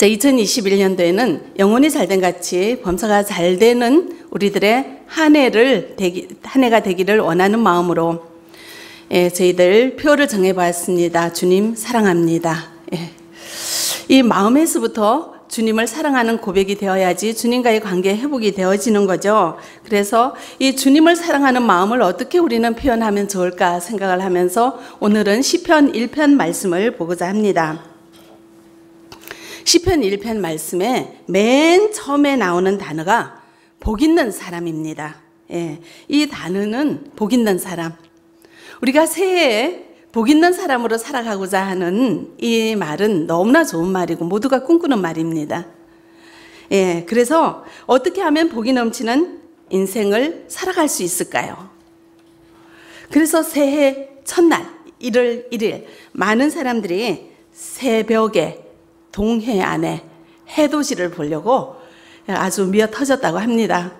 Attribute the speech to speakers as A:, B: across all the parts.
A: 자, 2021년도에는 영혼이 잘된 같이 범사가 잘 되는 우리들의 한 해를 되기, 한 해가 되기를 원하는 마음으로 예, 저희들 표를 정해봤습니다. 주님 사랑합니다. 예. 이 마음에서부터 주님을 사랑하는 고백이 되어야지 주님과의 관계 회복이 되어지는 거죠. 그래서 이 주님을 사랑하는 마음을 어떻게 우리는 표현하면 좋을까 생각을 하면서 오늘은 시편 1편 말씀을 보고자 합니다. 시편 1편 말씀에 맨 처음에 나오는 단어가 복 있는 사람입니다. 예, 이 단어는 복 있는 사람. 우리가 새해에 복 있는 사람으로 살아가고자 하는 이 말은 너무나 좋은 말이고 모두가 꿈꾸는 말입니다. 예, 그래서 어떻게 하면 복이 넘치는 인생을 살아갈 수 있을까요? 그래서 새해 첫날, 1월 1일, 많은 사람들이 새벽에 동해 안에 해돋이를 보려고 아주 미어 터졌다고 합니다.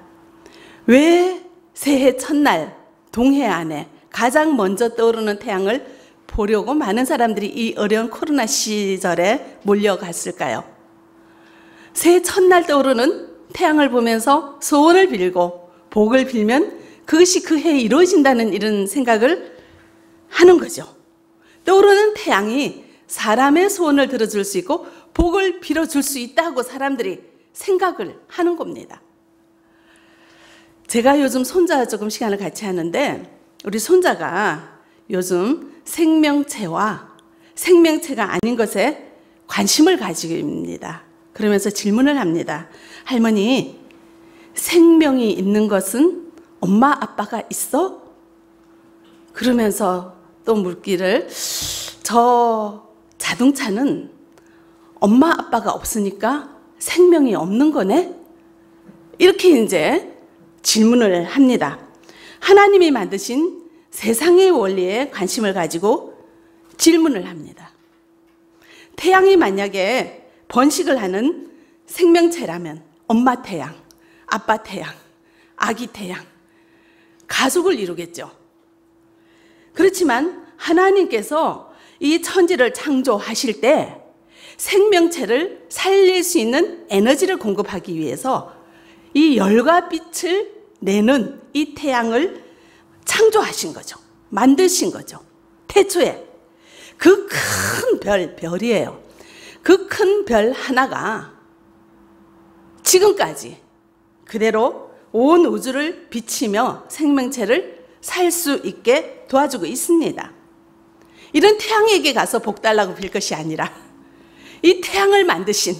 A: 왜 새해 첫날 동해 안에 가장 먼저 떠오르는 태양을 보려고 많은 사람들이 이 어려운 코로나 시절에 몰려갔을까요? 새해 첫날 떠오르는 태양을 보면서 소원을 빌고 복을 빌면 그것이 그 해에 이루어진다는 이런 생각을 하는 거죠. 떠오르는 태양이 사람의 소원을 들어줄 수 있고 복을 빌어줄 수 있다고 사람들이 생각을 하는 겁니다. 제가 요즘 손자 조금 시간을 같이 하는데 우리 손자가 요즘 생명체와 생명체가 아닌 것에 관심을 있습니다. 그러면서 질문을 합니다. 할머니, 생명이 있는 것은 엄마, 아빠가 있어? 그러면서 또 묻기를, 저 자동차는 엄마, 아빠가 없으니까 생명이 없는 거네? 이렇게 이제 질문을 합니다. 하나님이 만드신 세상의 원리에 관심을 가지고 질문을 합니다. 태양이 만약에 번식을 하는 생명체라면 엄마 태양, 아빠 태양, 아기 태양, 가족을 이루겠죠. 그렇지만 하나님께서 이 천지를 창조하실 때 생명체를 살릴 수 있는 에너지를 공급하기 위해서 이 열과 빛을 내는 이 태양을 창조하신 거죠. 만드신 거죠. 태초에. 그 큰 별, 별이에요. 그 큰 별 하나가 지금까지 그대로 온 우주를 비치며 생명체를 살 수 있게 도와주고 있습니다. 이런 태양에게 가서 복 달라고 빌 것이 아니라 이 태양을 만드신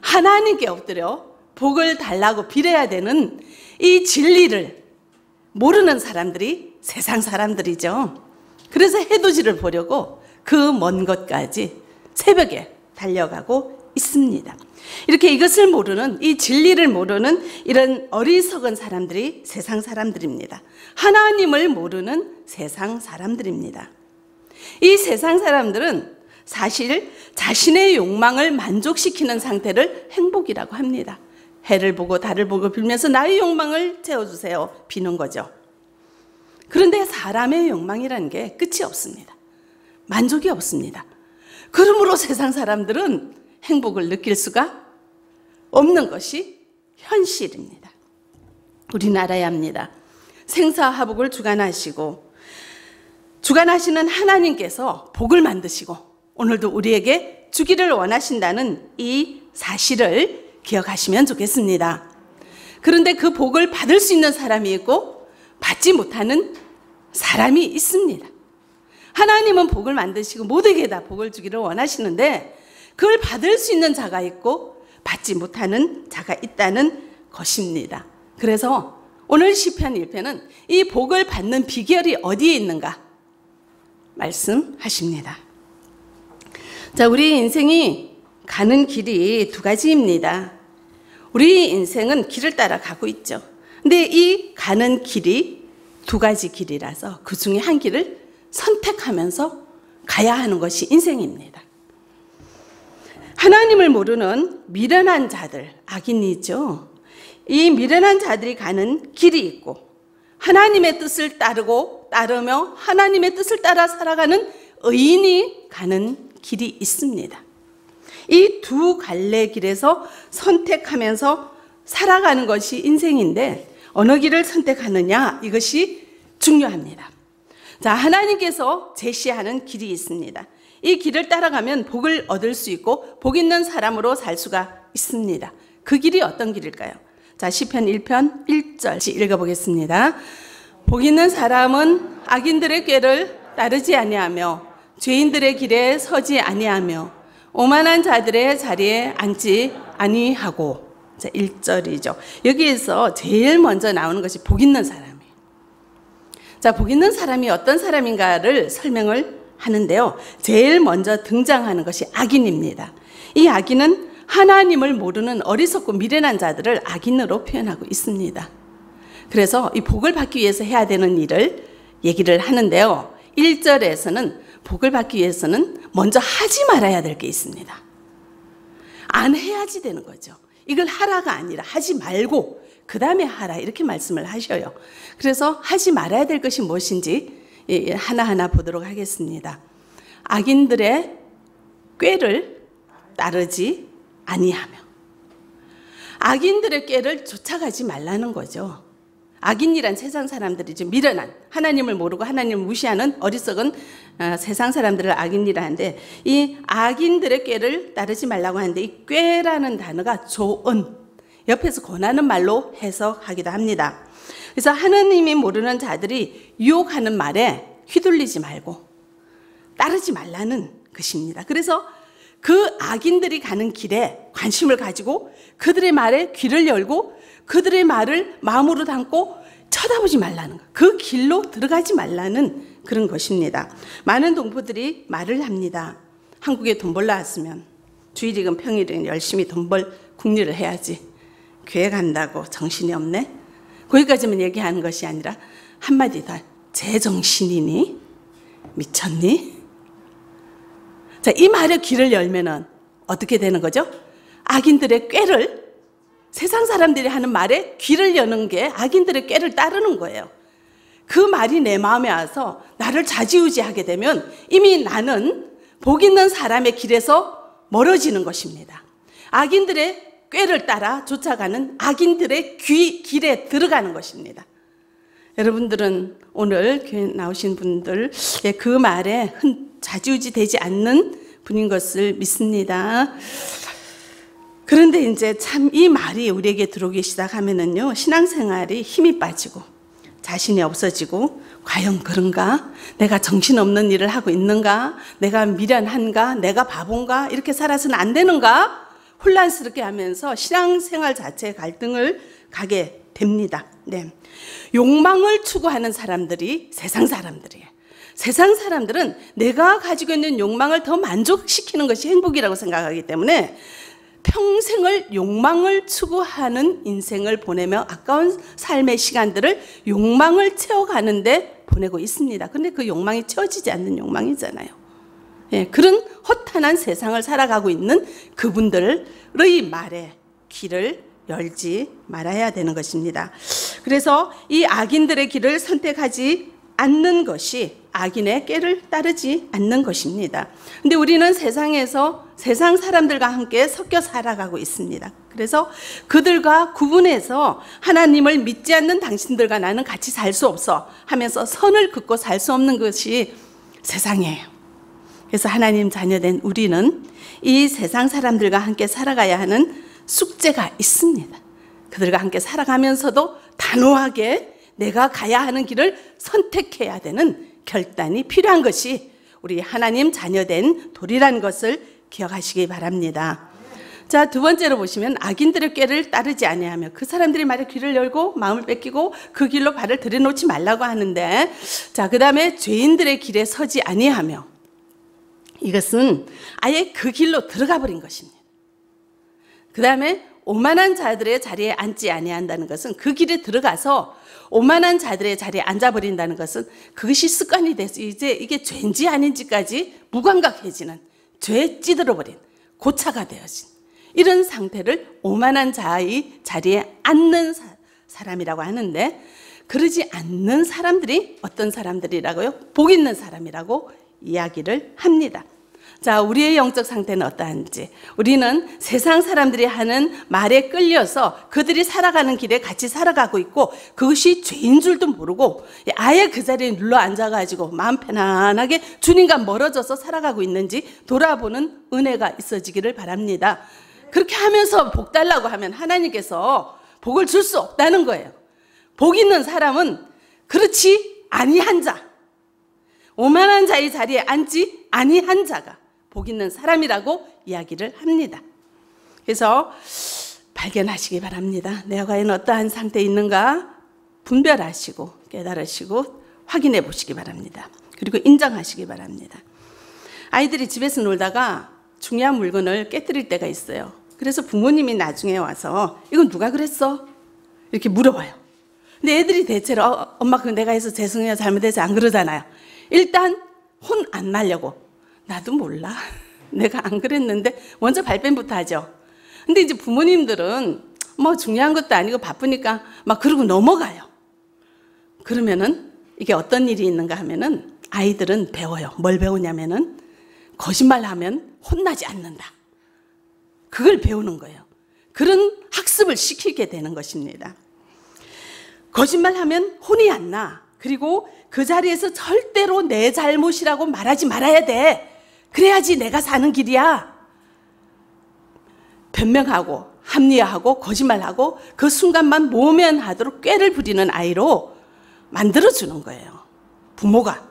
A: 하나님께 엎드려 복을 달라고 빌어야 되는 이 진리를 모르는 사람들이 세상 사람들이죠. 그래서 해돋이를 보려고 그먼 것까지 새벽에 달려가고 있습니다. 이렇게 이것을 모르는 이 진리를 모르는 이런 어리석은 사람들이 세상 사람들입니다. 하나님을 모르는 세상 사람들입니다. 이 세상 사람들은 사실 자신의 욕망을 만족시키는 상태를 행복이라고 합니다. 해를 보고 달을 보고 빌면서 나의 욕망을 채워주세요. 비는 거죠. 그런데 사람의 욕망이라는 게 끝이 없습니다. 만족이 없습니다. 그러므로 세상 사람들은 행복을 느낄 수가 없는 것이 현실입니다. 우리는 알아야 합니다. 생사화복을 주관하시고 주관하시는 하나님께서 복을 만드시고 오늘도 우리에게 주기를 원하신다는 이 사실을 기억하시면 좋겠습니다. 그런데 그 복을 받을 수 있는 사람이 있고 받지 못하는 사람이 있습니다. 하나님은 복을 만드시고 모두에게 다 복을 주기를 원하시는데 그걸 받을 수 있는 자가 있고 받지 못하는 자가 있다는 것입니다. 그래서 오늘 시편 1편은 이 복을 받는 비결이 어디에 있는가 말씀하십니다. 자, 우리 인생이 가는 길이 두 가지입니다. 우리 인생은 길을 따라 가고 있죠. 근데 이 가는 길이 두 가지 길이라서 그 중에 한 길을 선택하면서 가야 하는 것이 인생입니다. 하나님을 모르는 미련한 자들, 악인이죠. 이 미련한 자들이 가는 길이 있고, 하나님의 뜻을 따르고 따르며 하나님의 뜻을 따라 살아가는 의인이 가는 길이 있습니다. 이 두 갈래 길에서 선택하면서 살아가는 것이 인생인데 어느 길을 선택하느냐 이것이 중요합니다. 자, 하나님께서 제시하는 길이 있습니다. 이 길을 따라가면 복을 얻을 수 있고 복 있는 사람으로 살 수가 있습니다. 그 길이 어떤 길일까요? 자, 시편 1편 1절 읽어 보겠습니다. 복 있는 사람은 악인들의 꾀를 따르지 아니하며 죄인들의 길에 서지 아니하며 오만한 자들의 자리에 앉지 아니하고 자, 1절이죠. 여기에서 제일 먼저 나오는 것이 복 있는 사람이에요. 자, 복 있는 사람이 어떤 사람인가를 설명을 하는데요. 제일 먼저 등장하는 것이 악인입니다. 이 악인은 하나님을 모르는 어리석고 미련한 자들을 악인으로 표현하고 있습니다. 그래서 이 복을 받기 위해서 해야 되는 일을 얘기를 하는데요. 1절에서는 복을 받기 위해서는 먼저 하지 말아야 될 게 있습니다. 안 해야지 되는 거죠. 이걸 하라가 아니라 하지 말고 그 다음에 하라 이렇게 말씀을 하셔요. 그래서 하지 말아야 될 것이 무엇인지 예, 예, 하나하나 보도록 하겠습니다. 악인들의 꾀를 따르지 아니하며 악인들의 꾀를 쫓아가지 말라는 거죠. 악인이란 세상 사람들이죠. 미련한 하나님을 모르고 하나님을 무시하는 어리석은 어, 세상 사람들을 악인이라 하는데 이 악인들의 꾀를 따르지 말라고 하는데 이 꾀라는 단어가 조언 옆에서 권하는 말로 해석하기도 합니다. 그래서 하나님이 모르는 자들이 유혹하는 말에 휘둘리지 말고 따르지 말라는 것입니다. 그래서 그 악인들이 가는 길에 관심을 가지고 그들의 말에 귀를 열고 그들의 말을 마음으로 담고 쳐다보지 말라는 것. 그 길로 들어가지 말라는 그런 것입니다. 많은 동포들이 말을 합니다. 한국에 돈 벌러 왔으면 주일이건 평일이건 열심히 돈 벌 국리를 해야지. 교회 간다고 정신이 없네? 거기까지만 얘기하는 것이 아니라 한마디 더 제정신이니? 미쳤니? 자, 이 말에 귀를 열면은 어떻게 되는 거죠? 악인들의 꾀를 세상 사람들이 하는 말에 귀를 여는 게 악인들의 꾀를 따르는 거예요. 그 말이 내 마음에 와서 나를 좌지우지하게 되면 이미 나는 복 있는 사람의 길에서 멀어지는 것입니다. 악인들의 꾀를 따라 쫓아가는 악인들의 귀, 길에 들어가는 것입니다. 여러분들은 오늘 나오신 분들 그 말에 좌지우지 되지 않는 분인 것을 믿습니다. 그런데 이제 참 이 말이 우리에게 들어오기 시작하면은요, 신앙생활이 힘이 빠지고, 자신이 없어지고, 과연 그런가? 내가 정신없는 일을 하고 있는가? 내가 미련한가? 내가 바본가? 이렇게 살아서는 안 되는가? 혼란스럽게 하면서 신앙생활 자체에 갈등을 가게 됩니다. 네. 욕망을 추구하는 사람들이 세상 사람들이에요. 세상 사람들은 내가 가지고 있는 욕망을 더 만족시키는 것이 행복이라고 생각하기 때문에 평생을 욕망을 추구하는 인생을 보내며 아까운 삶의 시간들을 욕망을 채워가는데 보내고 있습니다. 근데 그 욕망이 채워지지 않는 욕망이잖아요. 예, 그런 허탄한 세상을 살아가고 있는 그분들의 말에 귀를 열지 말아야 되는 것입니다. 그래서 이 악인들의 길을 선택하지 않는 것이 악인의 깨를 따르지 않는 것입니다. 근데 우리는 세상에서 세상 사람들과 함께 섞여 살아가고 있습니다. 그래서 그들과 구분해서 하나님을 믿지 않는 당신들과 나는 같이 살 수 없어 하면서 선을 긋고 살 수 없는 것이 세상이에요. 그래서 하나님 자녀된 우리는 이 세상 사람들과 함께 살아가야 하는 숙제가 있습니다. 그들과 함께 살아가면서도 단호하게 내가 가야 하는 길을 선택해야 되는 결단이 필요한 것이 우리 하나님 자녀된 돌이라는 것을 기억하시기 바랍니다. 자, 두 번째로 보시면 악인들의 꾀를 따르지 아니하며 그 사람들이 말에 귀를 열고 마음을 뺏기고 그 길로 발을 들여놓지 말라고 하는데 자, 그다음에 죄인들의 길에 서지 아니하며 이것은 아예 그 길로 들어가 버린 것입니다. 그다음에 오만한 자들의 자리에 앉지 아니한다는 것은 그 길에 들어가서 오만한 자들의 자리에 앉아 버린다는 것은 그것이 습관이 돼서 이제 이게 죄인지 아닌지까지 무감각해지는 죄에 찌들어버린 고차가 되어진 이런 상태를 오만한 자의 자리에 앉는 사, 람이라고 하는데 그러지 않는 사람들이 어떤 사람들이라고요? 복 있는 사람이라고 이야기를 합니다. 자, 우리의 영적 상태는 어떠한지. 우리는 세상 사람들이 하는 말에 끌려서 그들이 살아가는 길에 같이 살아가고 있고 그것이 죄인 줄도 모르고 아예 그 자리에 눌러 앉아가지고 마음 편안하게 주님과 멀어져서 살아가고 있는지 돌아보는 은혜가 있어지기를 바랍니다. 그렇게 하면서 복 달라고 하면 하나님께서 복을 줄 수 없다는 거예요. 복 있는 사람은 그렇지 아니한 자, 오만한 자의 자리에 앉지 아니한 자가 복 있는 사람이라고 이야기를 합니다. 그래서 발견하시기 바랍니다. 내가 과연 어떠한 상태에 있는가 분별하시고 깨달으시고 확인해 보시기 바랍니다. 그리고 인정하시기 바랍니다. 아이들이 집에서 놀다가 중요한 물건을 깨뜨릴 때가 있어요. 그래서 부모님이 나중에 와서 이건 누가 그랬어? 이렇게 물어봐요. 근데 애들이 대체로 어, 엄마 그 내가 해서 죄송해요 잘못해서 안 그러잖아요. 일단 혼 안 날려고 나도 몰라. 내가 안 그랬는데 먼저 발뺌부터 하죠. 근데 이제 부모님들은 뭐 중요한 것도 아니고 바쁘니까 막 그러고 넘어가요. 그러면은 이게 어떤 일이 있는가 하면은 아이들은 배워요. 뭘 배우냐면은 거짓말 하면 혼나지 않는다. 그걸 배우는 거예요. 그런 학습을 시키게 되는 것입니다. 거짓말 하면 혼이 안 나. 그리고 그 자리에서 절대로 내 잘못이라고 말하지 말아야 돼. 그래야지 내가 사는 길이야. 변명하고 합리화하고 거짓말하고 그 순간만 모면하도록 꾀를 부리는 아이로 만들어주는 거예요. 부모가.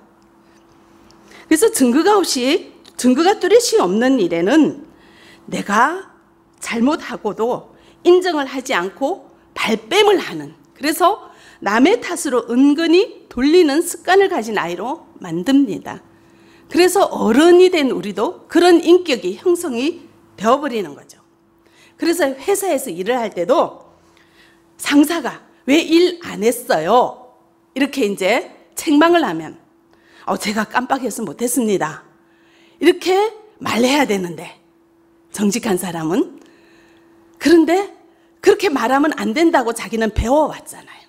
A: 그래서 증거가 없이, 증거가 뚜렷이 없는 일에는 내가 잘못하고도 인정을 하지 않고 발뺌을 하는, 그래서 남의 탓으로 은근히 돌리는 습관을 가진 아이로 만듭니다. 그래서 어른이 된 우리도 그런 인격이 형성이 되어버리는 거죠. 그래서 회사에서 일을 할 때도 상사가 왜 일 안 했어요? 이렇게 이제 책망을 하면 어, 제가 깜빡해서 못했습니다. 이렇게 말해야 되는데 정직한 사람은 그런데 그렇게 말하면 안 된다고 자기는 배워왔잖아요.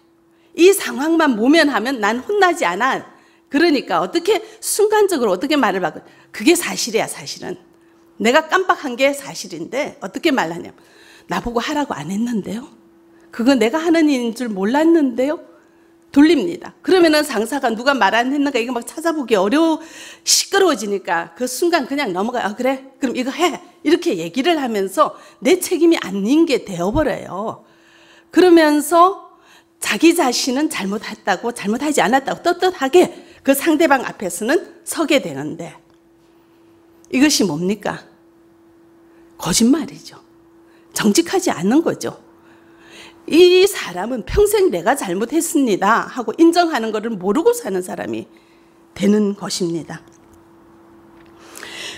A: 이 상황만 모면하면 난 혼나지 않아. 그러니까 어떻게 순간적으로 어떻게 말을 바꿔 그게 사실이야 사실은. 내가 깜빡한 게 사실인데 어떻게 말하냐. 나보고 하라고 안 했는데요. 그거 내가 하는 일인 줄 몰랐는데요. 돌립니다. 그러면은 상사가 누가 말 안 했는가 이거 막 찾아보기 어려워 시끄러워지니까 그 순간 그냥 넘어가요 아, 그래? 그럼 이거 해. 이렇게 얘기를 하면서 내 책임이 아닌 게 되어버려요. 그러면서 자기 자신은 잘못했다고 잘못하지 않았다고 떳떳하게 그 상대방 앞에서는 서게 되는데 이것이 뭡니까? 거짓말이죠. 정직하지 않는 거죠. 이 사람은 평생 내가 잘못했습니다 하고 인정하는 것을 모르고 사는 사람이 되는 것입니다.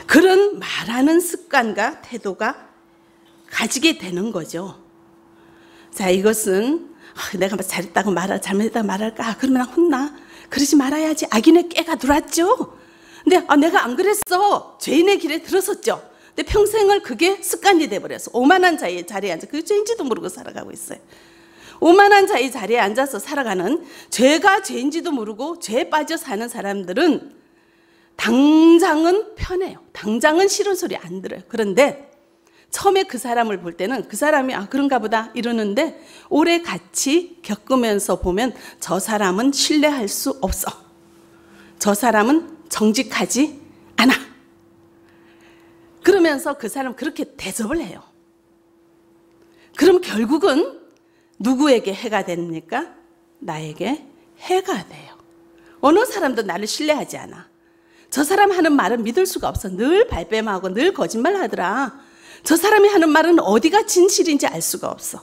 A: 그런 말하는 습관과 태도가 가지게 되는 거죠. 자, 이것은 아, 내가 잘했다고 말할, 잘못했다고 말할까? 그러면 혼나. 그러지 말아야지. 악인의 깨가 들어왔죠. 근데 아, 내가 안 그랬어. 죄인의 길에 들었었죠. 근데 평생을 그게 습관이 돼버려서 오만한 자의 자리에 앉아 그 죄인지도 모르고 살아가고 있어요. 오만한 자의 자리에 앉아서 살아가는 죄가 죄인지도 모르고 죄에 빠져 사는 사람들은 당장은 편해요. 당장은 싫은 소리 안 들어요. 그런데 처음에 그 사람을 볼 때는 그 사람이 아 그런가 보다 이러는데 오래 같이 겪으면서 보면 저 사람은 신뢰할 수 없어. 저 사람은 정직하지 않아. 그러면서 그 사람 그렇게 대접을 해요. 그럼 결국은 누구에게 해가 됩니까? 나에게 해가 돼요. 어느 사람도 나를 신뢰하지 않아. 저 사람 하는 말은 믿을 수가 없어. 늘 발뺌하고 늘 거짓말 하더라. 저 사람이 하는 말은 어디가 진실인지 알 수가 없어.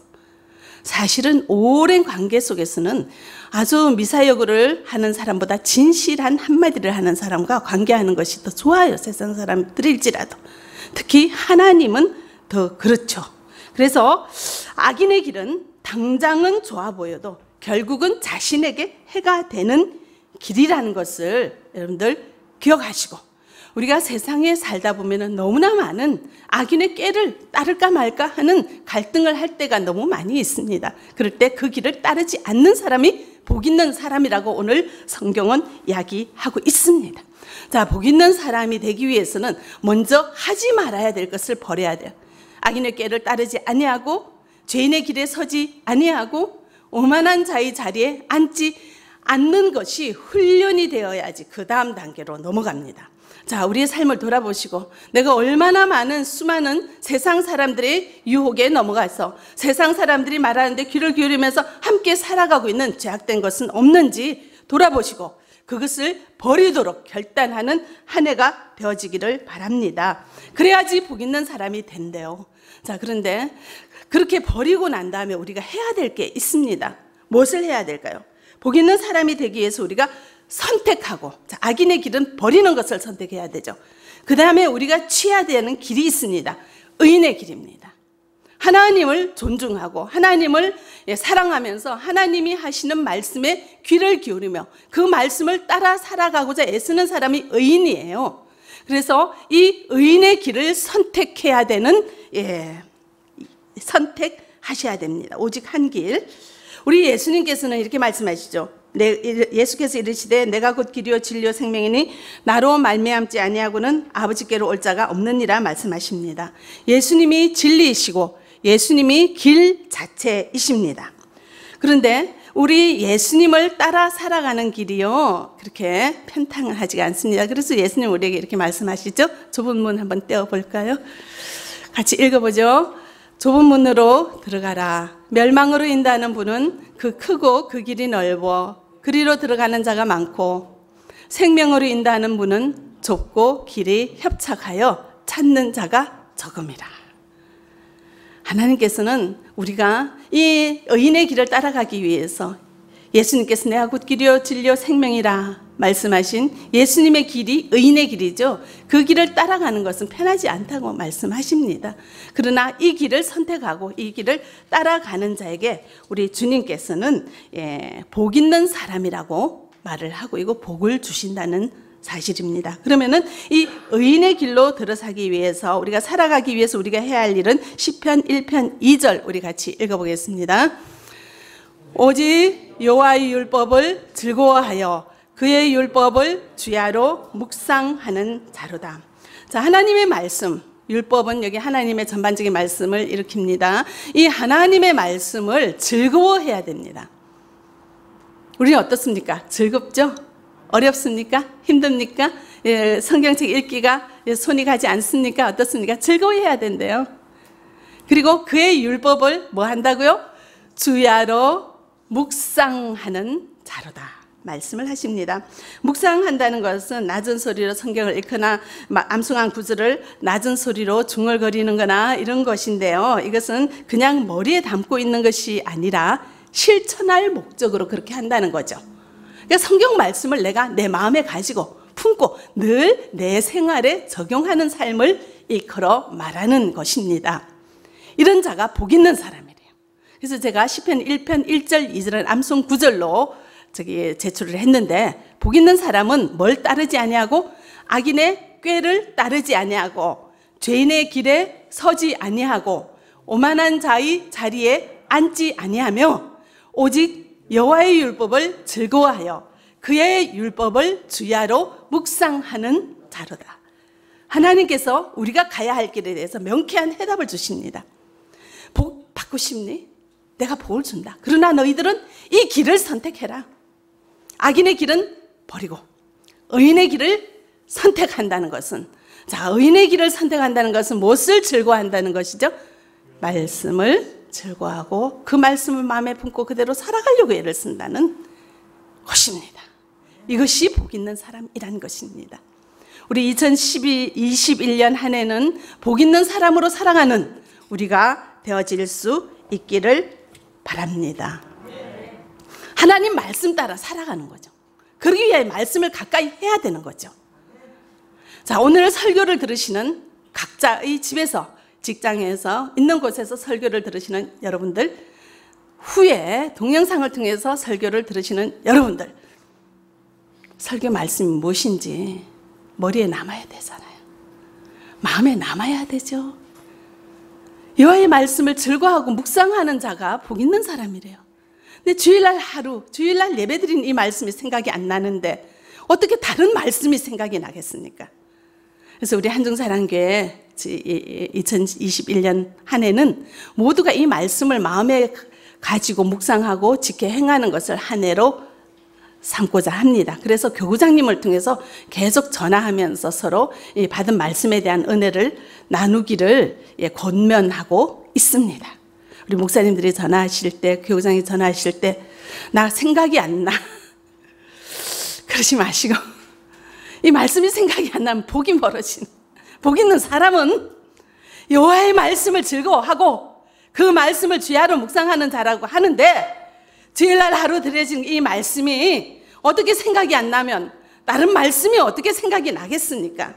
A: 사실은 오랜 관계 속에서는 아주 미사여구를 하는 사람보다 진실한 한마디를 하는 사람과 관계하는 것이 더 좋아요. 세상 사람들일지라도. 특히 하나님은 더 그렇죠. 그래서 악인의 길은 당장은 좋아 보여도 결국은 자신에게 해가 되는 길이라는 것을 여러분들 기억하시고 우리가 세상에 살다 보면 너무나 많은 악인의 깨를 따를까 말까 하는 갈등을 할 때가 너무 많이 있습니다. 그럴 때 그 길을 따르지 않는 사람이 복 있는 사람이라고 오늘 성경은 이야기하고 있습니다. 자, 복 있는 사람이 되기 위해서는 먼저 하지 말아야 될 것을 버려야 돼요. 악인의 꾀를 따르지 아니하고 죄인의 길에 서지 아니하고 오만한 자의 자리에 앉지 않는 것이 훈련이 되어야지 그 다음 단계로 넘어갑니다. 자, 우리의 삶을 돌아보시고 내가 얼마나 많은 수많은 세상 사람들의 유혹에 넘어가서 세상 사람들이 말하는데 귀를 기울이면서 함께 살아가고 있는 죄악된 것은 없는지 돌아보시고 그것을 버리도록 결단하는 한 해가 되어지기를 바랍니다. 그래야지 복 있는 사람이 된대요. 자, 그런데 그렇게 버리고 난 다음에 우리가 해야 될 게 있습니다. 무엇을 해야 될까요? 복 있는 사람이 되기 위해서 우리가 선택하고 자, 악인의 길은 버리는 것을 선택해야 되죠. 그 다음에 우리가 취해야 되는 길이 있습니다. 의인의 길입니다. 하나님을 존중하고 하나님을 예, 사랑하면서 하나님이 하시는 말씀에 귀를 기울이며 그 말씀을 따라 살아가고자 애쓰는 사람이 의인이에요. 그래서 이 의인의 길을 선택해야 되는 예, 선택하셔야 됩니다. 오직 한 길. 우리 예수님께서는 이렇게 말씀하시죠. 예수께서 이르시되 내가 곧 길이요 진리요 생명이니 나로 말미암지 아니하고는 아버지께로 올 자가 없느니라 말씀하십니다. 예수님이 진리이시고 예수님이 길 자체이십니다. 그런데 우리 예수님을 따라 살아가는 길이요. 그렇게 편탕하지가 않습니다. 그래서 예수님 우리에게 이렇게 말씀하시죠. 좁은 문 한번 떼어볼까요? 같이 읽어보죠. 좁은 문으로 들어가라. 멸망으로 인다는 분은 그 크고 그 길이 넓어 그리로 들어가는 자가 많고 생명으로 인다는 분은 좁고 길이 협착하여 찾는 자가 적음이라. 하나님께서는 우리가 이 의인의 길을 따라가기 위해서 예수님께서 내가 곧 길이요 진리요 생명이라 말씀하신 예수님의 길이 의인의 길이죠. 그 길을 따라가는 것은 편하지 않다고 말씀하십니다. 그러나 이 길을 선택하고 이 길을 따라가는 자에게 우리 주님께서는 예, 복 있는 사람이라고 말을 하고 이거 복을 주신다는 사실입니다. 그러면은 이 의인의 길로 들어서기 위해서 우리가 살아가기 위해서 우리가 해야 할 일은 시편 1편 2절 우리 같이 읽어 보겠습니다. 오직 여호와의 율법을 즐거워하여 그의 율법을 주야로 묵상하는 자로다. 자, 하나님의 말씀 율법은 여기 하나님의 전반적인 말씀을 일으킵니다. 이 하나님의 말씀을 즐거워해야 됩니다. 우리는 어떻습니까? 즐겁죠? 어렵습니까? 힘듭니까? 예, 성경책 읽기가 손이 가지 않습니까? 어떻습니까? 즐거워해야 된대요. 그리고 그의 율법을 뭐 한다고요? 주야로 묵상하는 자로다. 말씀을 하십니다. 묵상한다는 것은 낮은 소리로 성경을 읽거나 암송한 구절을 낮은 소리로 중얼거리는 거나 이런 것인데요. 이것은 그냥 머리에 담고 있는 것이 아니라 실천할 목적으로 그렇게 한다는 거죠. 그러니까 성경 말씀을 내가 내 마음에 가지고 품고 늘 내 생활에 적용하는 삶을 일컬어 말하는 것입니다. 이런 자가 복 있는 사람이래요. 그래서 제가 시편 1편 1절 2절은 암송 9절로 저기 제출을 했는데 복 있는 사람은 뭘 따르지 아니하고 악인의 꾀를 따르지 아니하고 죄인의 길에 서지 아니하고 오만한 자의 자리에 앉지 아니하며 오직 여호와의 율법을 즐거워하여 그의 율법을 주야로 묵상하는 자로다. 하나님께서 우리가 가야 할 길에 대해서 명쾌한 해답을 주십니다. 복 받고 싶니? 내가 복을 준다. 그러나 너희들은 이 길을 선택해라. 악인의 길은 버리고 의인의 길을 선택한다는 것은 자, 의인의 길을 선택한다는 것은 무엇을 즐거워한다는 것이죠? 말씀을 즐거워하고 그 말씀을 마음에 품고 그대로 살아가려고 애를 쓴다는 것입니다. 이것이 복 있는 사람이란 것입니다. 우리 2012, 21년 한 해는 복 있는 사람으로 살아가는 우리가 되어질 수 있기를 바랍니다. 하나님 말씀 따라 살아가는 거죠. 그러기 위해 말씀을 가까이 해야 되는 거죠. 자, 오늘 설교를 들으시는 각자의 집에서 직장에서 있는 곳에서 설교를 들으시는 여러분들, 후에 동영상을 통해서 설교를 들으시는 여러분들, 설교 말씀이 무엇인지 머리에 남아야 되잖아요. 마음에 남아야 되죠. 여호와의 말씀을 즐거워하고 묵상하는 자가 복 있는 사람이래요. 근데 주일날 하루, 주일날 예배드린 이 말씀이 생각이 안 나는데 어떻게 다른 말씀이 생각이 나겠습니까? 그래서 우리 한중사랑교회 2021년 한 해는 모두가 이 말씀을 마음에 가지고 묵상하고 지켜 행하는 것을 한 해로 삼고자 합니다. 그래서 교구장님을 통해서 계속 전화하면서 서로 받은 말씀에 대한 은혜를 나누기를 예, 권면하고 있습니다. 우리 목사님들이 전화하실 때, 교구장이 전화하실 때, 나 생각이 안 나. 그러지 마시고, 이 말씀이 생각이 안 나면 복이 멀어진. 복 있는 사람은 여호와의 말씀을 즐거워하고 그 말씀을 주야로 묵상하는 자라고 하는데 주일날 하루 들려진 이 말씀이 어떻게 생각이 안 나면 다른 말씀이 어떻게 생각이 나겠습니까?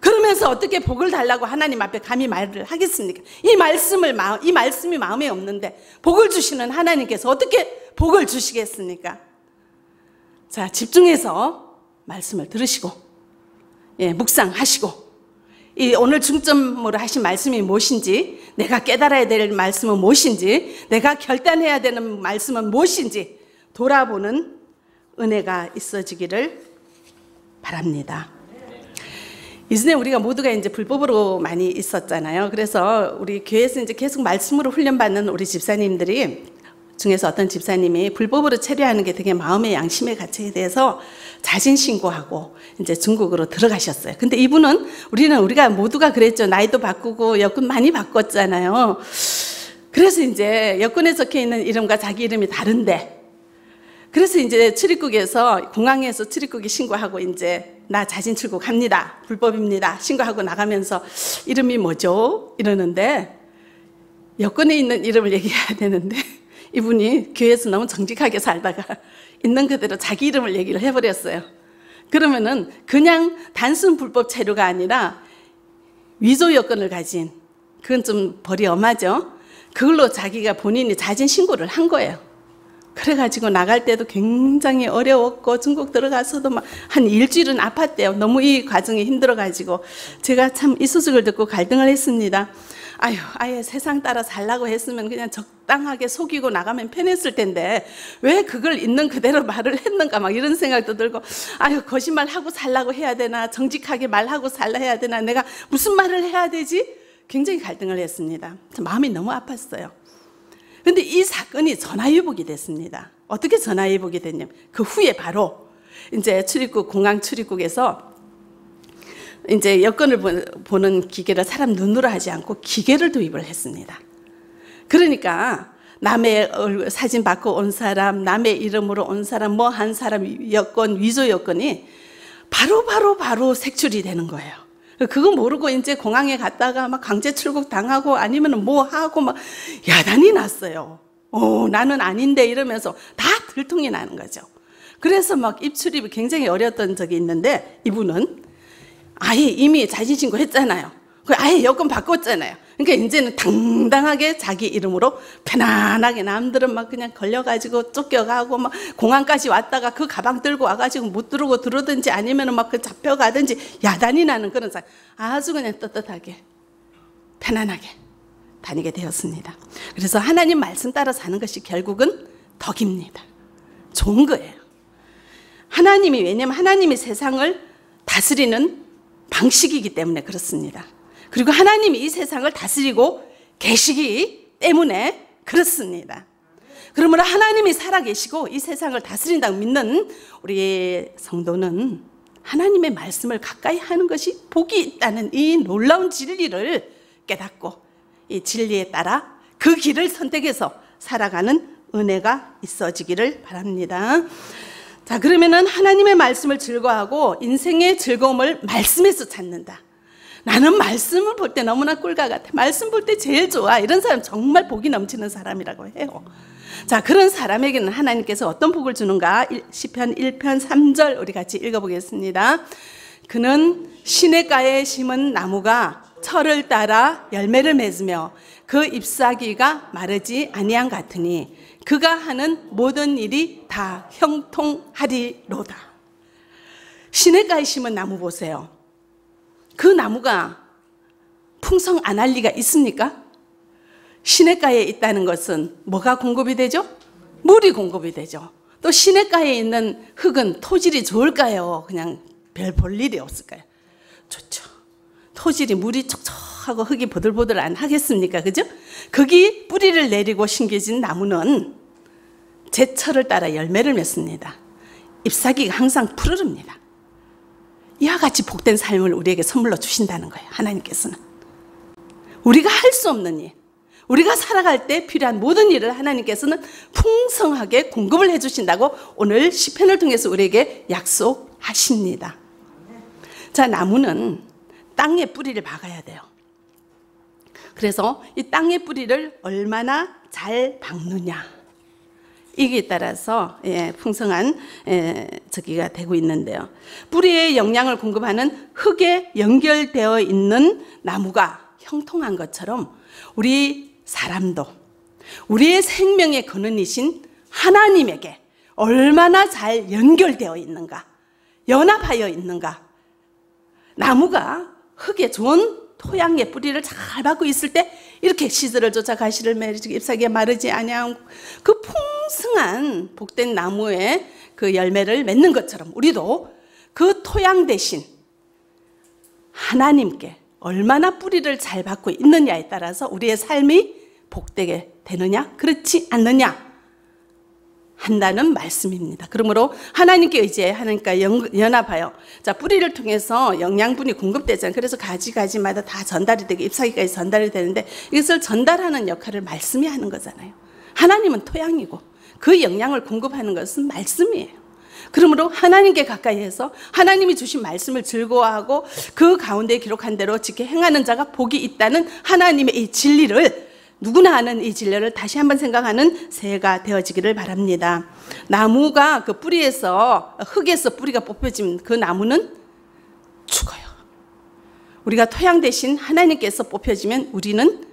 A: 그러면서 어떻게 복을 달라고 하나님 앞에 감히 말을 하겠습니까? 이 말씀을 이 말씀이 마음에 없는데 복을 주시는 하나님께서 어떻게 복을 주시겠습니까? 자, 집중해서 말씀을 들으시고 예, 묵상하시고 이 오늘 중점으로 하신 말씀이 무엇인지, 내가 깨달아야 될 말씀은 무엇인지, 내가 결단해야 되는 말씀은 무엇인지 돌아보는 은혜가 있어지기를 바랍니다. 이전에 우리가 모두가 이제 불법으로 많이 있었잖아요. 그래서 우리 교회에서 이제 계속 말씀으로 훈련받는 우리 집사님들이 중에서 어떤 집사님이 불법으로 체류하는 게 되게 마음의 양심의 가치에 대해서 자진 신고하고 이제 중국으로 들어가셨어요. 근데 이분은 우리는 우리가 모두가 그랬죠. 나이도 바꾸고 여권 많이 바꿨잖아요. 그래서 이제 여권에 적혀 있는 이름과 자기 이름이 다른데 그래서 이제 출입국에서 공항에서 출입국에 신고하고 이제 나 자진 출국합니다. 불법입니다. 신고하고 나가면서 이름이 뭐죠? 이러는데 여권에 있는 이름을 얘기해야 되는데 이분이 교회에서 너무 정직하게 살다가 있는 그대로 자기 이름을 얘기를 해버렸어요. 그러면은 그냥 단순 불법 체류가 아니라 위조 여건을 가진 그건 좀 벌이 엄하죠. 그걸로 자기가 본인이 자진 신고를 한 거예요. 그래가지고 나갈 때도 굉장히 어려웠고 중국 들어가서도 막 한 일주일은 아팠대요. 너무 이 과정이 힘들어가지고 제가 참 이 소식을 듣고 갈등을 했습니다. 아유, 아예 세상 따라 살라고 했으면 그냥 적당하게 속이고 나가면 편했을 텐데 왜 그걸 있는 그대로 말을 했는가 막 이런 생각도 들고 아유, 거짓말 하고 살라고 해야 되나 정직하게 말하고 살라 해야 되나 내가 무슨 말을 해야 되지? 굉장히 갈등을 했습니다. 마음이 너무 아팠어요. 근데 이 사건이 전화위복이 됐습니다. 어떻게 전화위복이 됐냐면 그 후에 바로 이제 출입국 공항 출입국에서 이제 여권을 보는 기계를 사람 눈으로 하지 않고 기계를 도입을 했습니다. 그러니까 남의 사진 받고 온 사람, 남의 이름으로 온 사람, 뭐 한 사람 여권, 위조 여권이 바로 바로 바로 색출이 되는 거예요. 그거 모르고 이제 공항에 갔다가 막 강제 출국 당하고 아니면 뭐 하고 막 야단이 났어요. 어, 나는 아닌데 이러면서 다 들통이 나는 거죠. 그래서 막 입출입이 굉장히 어려웠던 적이 있는데 이분은 아예 이미 자진신고 했잖아요. 그 아예 여권 바꿨잖아요. 그러니까 이제는 당당하게 자기 이름으로 편안하게 남들은 막 그냥 걸려가지고 쫓겨가고 막 공항까지 왔다가 그 가방 들고 와가지고 못 들어오고 들어든지 아니면은 막 그 잡혀가든지 야단이 나는 그런 사람 아주 그냥 떳떳하게 편안하게 다니게 되었습니다. 그래서 하나님 말씀 따라 사는 것이 결국은 덕입니다. 좋은 거예요. 하나님이 왜냐면 하나님이 세상을 다스리는 방식이기 때문에 그렇습니다. 그리고 하나님이 이 세상을 다스리고 계시기 때문에 그렇습니다. 그러므로 하나님이 살아계시고 이 세상을 다스린다고 믿는 우리 성도는 하나님의 말씀을 가까이 하는 것이 복이 있다는 이 놀라운 진리를 깨닫고 이 진리에 따라 그 길을 선택해서 살아가는 은혜가 있어지기를 바랍니다. 자, 그러면은 하나님의 말씀을 즐거워하고 인생의 즐거움을 말씀에서 찾는다. 나는 말씀을 볼 때 너무나 꿀과 같아. 말씀 볼 때 제일 좋아. 이런 사람 정말 복이 넘치는 사람이라고 해요. 자, 그런 사람에게는 하나님께서 어떤 복을 주는가? 시편 1편 3절 우리 같이 읽어보겠습니다. 그는 시냇가에 심은 나무가 철을 따라 열매를 맺으며 그 잎사귀가 마르지 아니한 같으니 그가 하는 모든 일이 다 형통하리로다. 시냇가에 심은 나무 보세요. 그 나무가 풍성 안 할 리가 있습니까? 시냇가에 있다는 것은 뭐가 공급이 되죠? 물이 공급이 되죠. 또 시냇가에 있는 흙은 토질이 좋을까요? 그냥 별 볼 일이 없을까요? 좋죠. 토질이 물이 촉촉하고 흙이 보들보들 안 하겠습니까? 그죠? 거기 뿌리를 내리고 심겨진 나무는 제철을 따라 열매를 맺습니다. 잎사귀가 항상 푸르릅니다. 이와 같이 복된 삶을 우리에게 선물로 주신다는 거예요. 하나님께서는. 우리가 할 수 없는 일, 우리가 살아갈 때 필요한 모든 일을 하나님께서는 풍성하게 공급을 해주신다고 오늘 시편을 통해서 우리에게 약속하십니다. 자, 나무는 땅에 뿌리를 박아야 돼요. 그래서 이 땅의 뿌리를 얼마나 잘 박느냐. 이기에 따라서 예, 풍성한 예, 저기가 되고 있는데요. 뿌리에 영양을 공급하는 흙에 연결되어 있는 나무가 형통한 것처럼 우리 사람도 우리의 생명의 근원이신 하나님에게 얼마나 잘 연결되어 있는가, 연합하여 있는가. 나무가 흙에 좋은 토양의 뿌리를 잘 받고 있을 때 이렇게 시들을 쫓아 가시를 맺으 잎사귀에 마르지 아니하고 그 풍 성한 복된 나무에 그 열매를 맺는 것처럼 우리도 그 토양 대신 하나님께 얼마나 뿌리를 잘 받고 있느냐에 따라서 우리의 삶이 복되게 되느냐 그렇지 않느냐 한다는 말씀입니다. 그러므로 하나님께 의지해 하나님과 연합하여 자 뿌리를 통해서 영양분이 공급되잖아요. 그래서 가지 가지마다 다 전달이 되고 잎사귀까지 전달이 되는데 이것을 전달하는 역할을 말씀이 하는 거잖아요. 하나님은 토양이고 그 영양을 공급하는 것은 말씀이에요. 그러므로 하나님께 가까이 해서 하나님이 주신 말씀을 즐거워하고 그 가운데 기록한 대로 지켜 행하는 자가 복이 있다는 하나님의 이 진리를 누구나 아는 이 진리를 다시 한번 생각하는 새해가 되어지기를 바랍니다. 나무가 그 뿌리에서 흙에서 뿌리가 뽑혀진 그 나무는 죽어요. 우리가 토양 대신 하나님께서 뽑혀지면 우리는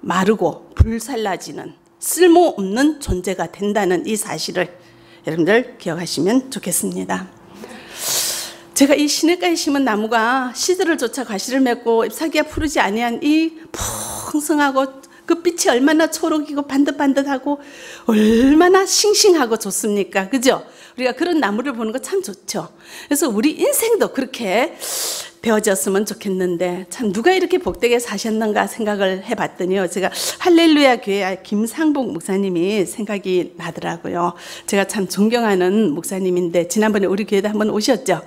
A: 마르고 불살라지는 쓸모없는 존재가 된다는 이 사실을 여러분들 기억하시면 좋겠습니다. 제가 이 시냇가에 심은 나무가 시들을 쫓아 가시를 맺고 잎사귀가 푸르지 아니한 이 풍성하고 그 빛이 얼마나 초록이고 반듯반듯하고 얼마나 싱싱하고 좋습니까? 그죠? 우리가 그런 나무를 보는 거 참 좋죠. 그래서 우리 인생도 그렇게 되어졌으면 좋겠는데 참 누가 이렇게 복되게 사셨는가 생각을 해봤더니요. 제가 할렐루야 교회 김상복 목사님이 생각이 나더라고요. 제가 참 존경하는 목사님인데 지난번에 우리 교회도 한번 오셨죠.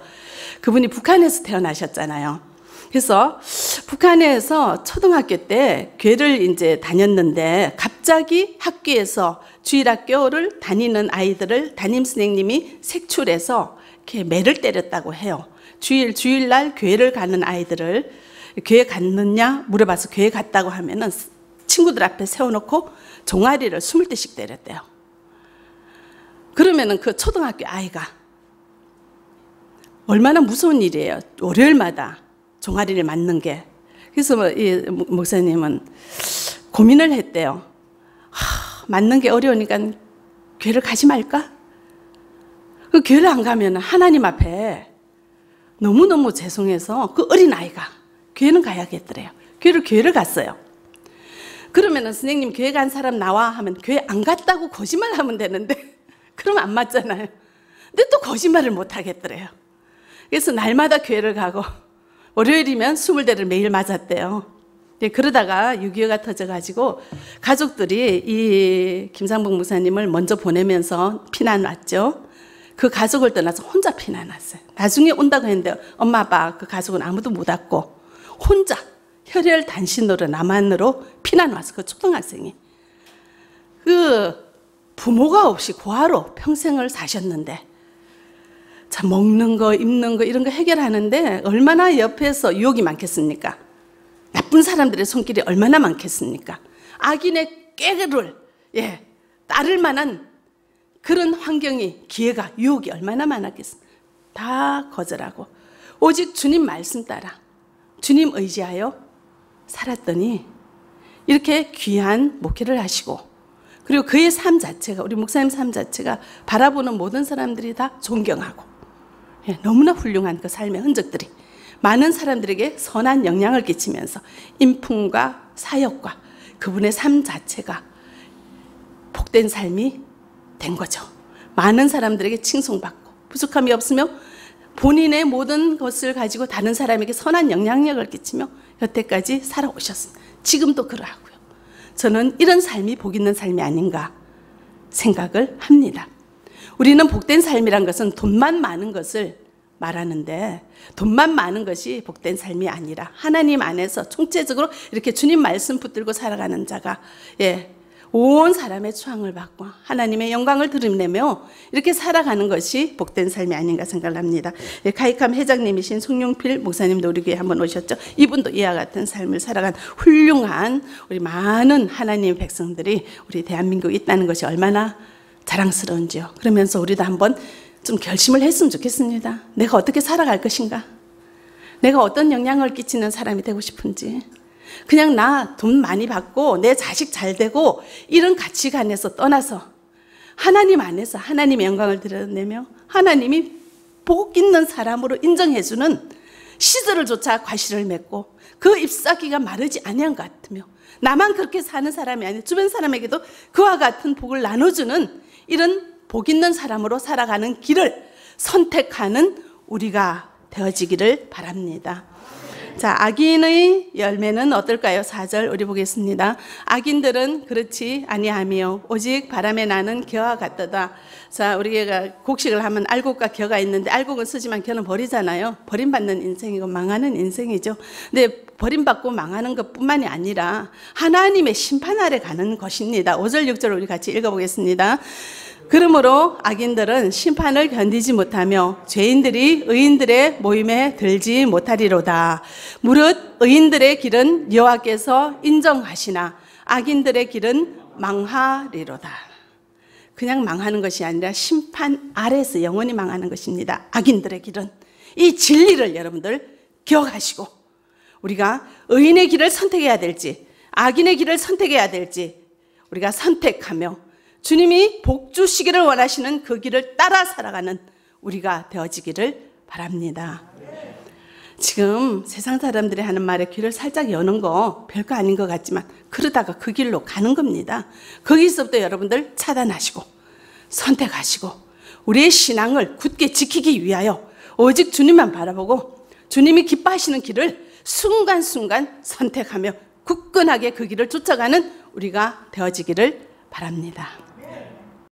A: 그분이 북한에서 태어나셨잖아요. 그래서 북한에서 초등학교 때 교회를 이제 다녔는데 갑자기 학교에서 주일학교를 다니는 아이들을 담임 선생님이 색출해서 이렇게 매를 때렸다고 해요. 주일 주일날 교회를 가는 아이들을 교회 갔느냐 물어봐서 교회 갔다고 하면은 친구들 앞에 세워놓고 종아리를 스물 대씩 때렸대요. 그러면은 그 초등학교 아이가 얼마나 무서운 일이에요. 월요일마다 종아리를 맞는 게. 그래서 뭐 이 목사님은 고민을 했대요. 하, 맞는 게 어려우니까 교회를 가지 말까? 그 교회를 안 가면 하나님 앞에 너무너무 죄송해서 그 어린 아이가 교회는 가야겠더래요. 교회를 교회를 갔어요. 그러면은 선생님 교회 간 사람 나와 하면 교회 안 갔다고 거짓말 하면 되는데 그러면 안 맞잖아요. 근데 또 거짓말을 못 하겠더래요. 그래서 날마다 교회를 가고 월요일이면 스물 대를 매일 맞았대요. 네, 그러다가 6.25가 터져가지고 가족들이 이 김상복 목사님을 먼저 보내면서 피난 왔죠. 그 가족을 떠나서 혼자 피난 왔어요. 나중에 온다고 했는데 엄마 아빠 그 가족은 아무도 못 왔고 혼자 혈혈 단신으로 남한으로 피난 왔어. 그 초등학생이. 그 부모가 없이 고아로 평생을 사셨는데 자, 먹는 거, 입는 거 이런 거 해결하는데 얼마나 옆에서 유혹이 많겠습니까? 나쁜 사람들의 손길이 얼마나 많겠습니까? 악인의 꾀를 예, 따를 만한 그런 환경이 기회가 유혹이 얼마나 많았겠습니까? 다 거절하고 오직 주님 말씀 따라 주님 의지하여 살았더니 이렇게 귀한 목회를 하시고 그리고 그의 삶 자체가 우리 목사님 삶 자체가 바라보는 모든 사람들이 다 존경하고 예, 너무나 훌륭한 그 삶의 흔적들이 많은 사람들에게 선한 영향을 끼치면서 인품과 사역과 그분의 삶 자체가 복된 삶이 된 거죠. 많은 사람들에게 칭송받고 부족함이 없으며 본인의 모든 것을 가지고 다른 사람에게 선한 영향력을 끼치며 여태까지 살아오셨습니다. 지금도 그러하고요. 저는 이런 삶이 복 있는 삶이 아닌가 생각을 합니다. 우리는 복된 삶이란 것은 돈만 많은 것을 말하는데 돈만 많은 것이 복된 삶이 아니라 하나님 안에서 총체적으로 이렇게 주님 말씀 붙들고 살아가는 자가 예, 온 사람의 추앙을 받고 하나님의 영광을 드러내며 이렇게 살아가는 것이 복된 삶이 아닌가 생각을 합니다. 예, 카이캄 회장님이신 송용필 목사님도 우리 교회 한번 오셨죠. 이분도 이와 같은 삶을 살아간 훌륭한 우리 많은 하나님 백성들이 우리 대한민국에 있다는 것이 얼마나 자랑스러운지요. 그러면서 우리도 한번 좀 결심을 했으면 좋겠습니다. 내가 어떻게 살아갈 것인가? 내가 어떤 영향을 끼치는 사람이 되고 싶은지. 그냥 나 돈 많이 받고 내 자식 잘 되고 이런 가치관에서 떠나서 하나님 안에서 하나님의 영광을 드러내며 하나님이 복 있는 사람으로 인정해주는 시절을 조차 과실을 맺고 그 잎사귀가 마르지 아니한 것 같으며 나만 그렇게 사는 사람이 아니라 주변 사람에게도 그와 같은 복을 나눠주는 이런 복 있는 사람으로 살아가는 길을 선택하는 우리가 되어지기를 바랍니다. 자, 악인의 열매는 어떨까요? 4절 우리 보겠습니다. 악인들은 그렇지 아니하며 오직 바람에 나는 겨와 같도다. 자, 우리가 곡식을 하면 알곡과 겨가 있는데 알곡은 쓰지만 겨는 버리잖아요. 버림받는 인생이고 망하는 인생이죠. 근데 버림받고 망하는 것뿐만이 아니라 하나님의 심판 아래 가는 것입니다. 5절 6절 우리 같이 읽어 보겠습니다. 그러므로 악인들은 심판을 견디지 못하며 죄인들이 의인들의 모임에 들지 못하리로다. 무릇 의인들의 길은 여호와께서 인정하시나 악인들의 길은 망하리로다. 그냥 망하는 것이 아니라 심판 아래서 영원히 망하는 것입니다. 악인들의 길은 이 진리를 여러분들 기억하시고 우리가 의인의 길을 선택해야 될지 악인의 길을 선택해야 될지 우리가 선택하며 주님이 복 주시기를 원하시는 그 길을 따라 살아가는 우리가 되어지기를 바랍니다. 지금 세상 사람들이 하는 말에 귀를 살짝 여는 거 별거 아닌 것 같지만 그러다가 그 길로 가는 겁니다. 거기서부터 여러분들 차단하시고 선택하시고 우리의 신앙을 굳게 지키기 위하여 오직 주님만 바라보고 주님이 기뻐하시는 길을 순간순간 선택하며 굳건하게 그 길을 쫓아가는 우리가 되어지기를 바랍니다.